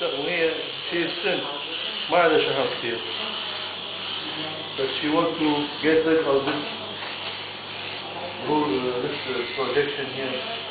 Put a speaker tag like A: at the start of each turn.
A: So we, she is sin. my other شهر But she wants to get rid of this rule, uh, this uh, projection here.